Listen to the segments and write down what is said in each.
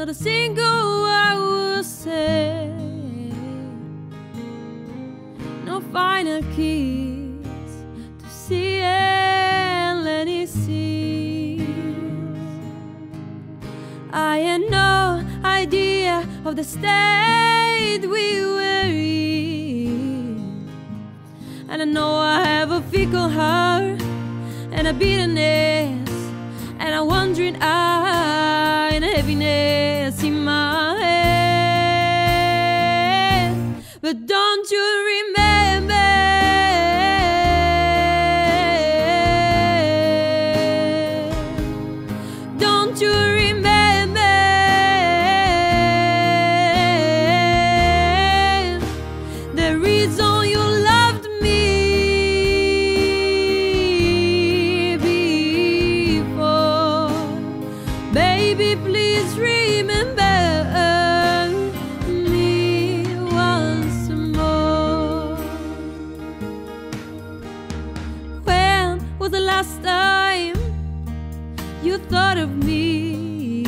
not a single word will say. No final kiss to see and let it see. I had no idea of the state we were in. And I know I have a fickle heart and a bitterness and a wandering eye and a heaviness But don't you remember? Don't you remember the reason you loved me before? Baby, please remember thought of me?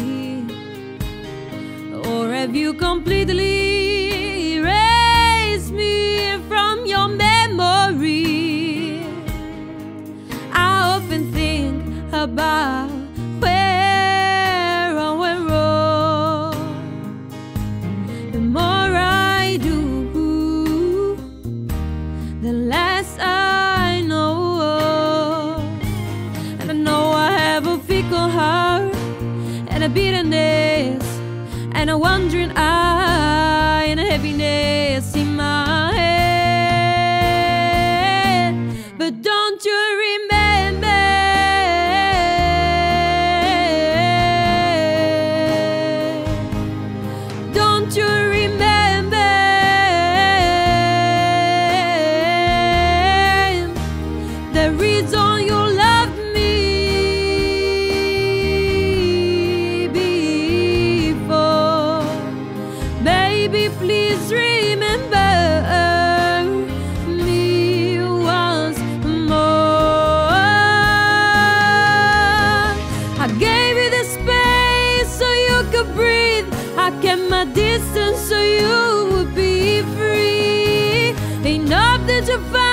Or have you completely erased me from your memory? I often think about heart and a bitterness and a wandering eye and a heaviness my distance so you would be free. Enough that you found.